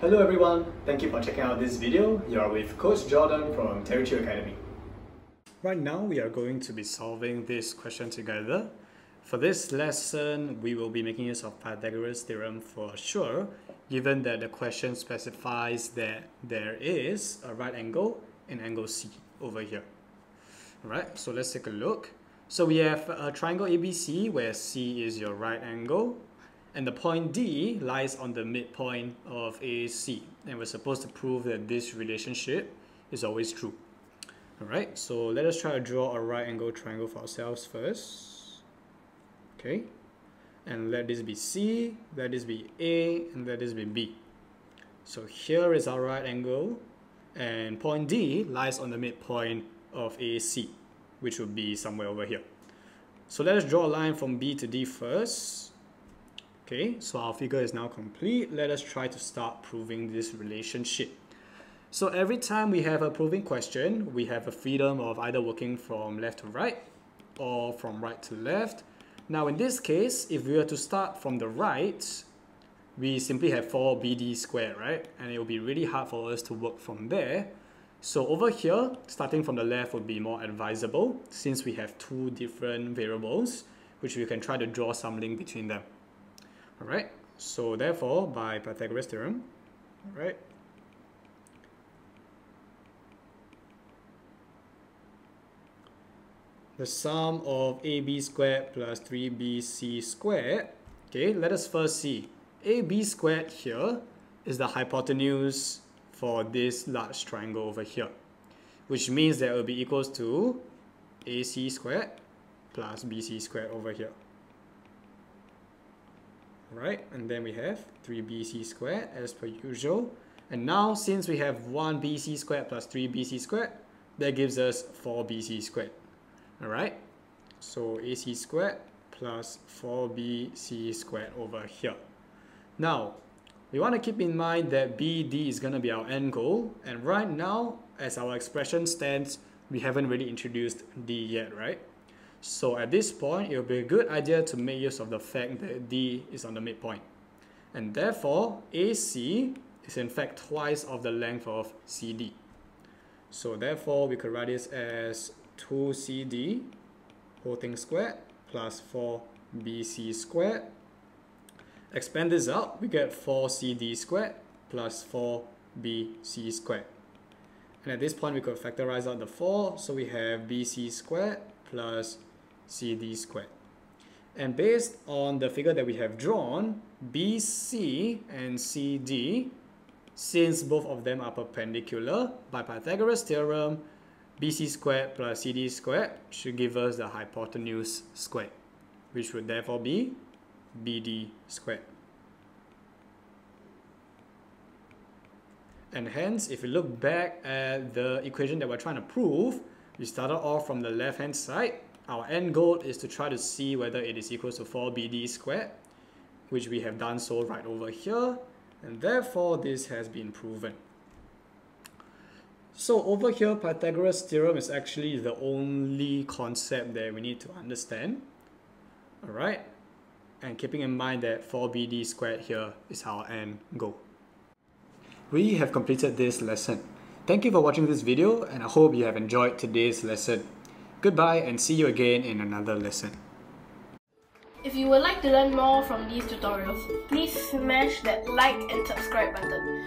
Hello everyone, thank you for checking out this video. You are with Coach Jordan from Terry Chew Academy. Right now we are going to be solving this question together. For this lesson, we will be making use of Pythagoras theorem for sure, given that the question specifies that there is a right angle and angle C over here. Alright, so let's take a look. So we have uh, a triangle ABC where C is your right angle and the point D lies on the midpoint of AC and we're supposed to prove that this relationship is always true. Alright, so let us try to draw a right angle triangle for ourselves first. Okay, and let this be C, let this be A, and let this be B. So here is our right angle and point D lies on the midpoint of AC, which would be somewhere over here. So let us draw a line from B to D first. Okay, so our figure is now complete. Let us try to start proving this relationship. So every time we have a proving question, we have a freedom of either working from left to right or from right to left. Now in this case, if we were to start from the right, we simply have 4bd squared, right? And it will be really hard for us to work from there. So over here, starting from the left would be more advisable since we have two different variables, which we can try to draw some link between them. Alright, so therefore, by Pythagoras theorem, all right, the sum of ab squared plus 3bc squared, okay, let us first see. ab squared here is the hypotenuse for this large triangle over here, which means that it will be equals to ac squared plus bc squared over here right? And then we have 3bc squared as per usual. And now since we have 1bc squared plus 3bc squared, that gives us 4bc squared. Alright? So ac squared plus 4bc squared over here. Now, we want to keep in mind that BD is going to be our end goal. And right now, as our expression stands, we haven't really introduced D yet, right? So at this point, it would be a good idea to make use of the fact that D is on the midpoint. And therefore, AC is in fact twice of the length of CD. So therefore, we could write this as 2CD whole thing squared plus 4BC squared. Expand this out, we get 4CD squared plus 4BC squared. And at this point, we could factorize out the 4, so we have BC squared plus CD squared. And based on the figure that we have drawn, BC and CD, since both of them are perpendicular, by Pythagoras theorem, BC squared plus CD squared should give us the hypotenuse squared, which would therefore be BD squared. And hence, if you look back at the equation that we're trying to prove, we started off from the left-hand side our end goal is to try to see whether it is equal to 4bd squared, which we have done so right over here, and therefore this has been proven. So over here, Pythagoras theorem is actually the only concept that we need to understand. Alright, and keeping in mind that 4bd squared here is our end goal. We have completed this lesson. Thank you for watching this video and I hope you have enjoyed today's lesson. Goodbye and see you again in another lesson. If you would like to learn more from these tutorials, please smash that like and subscribe button.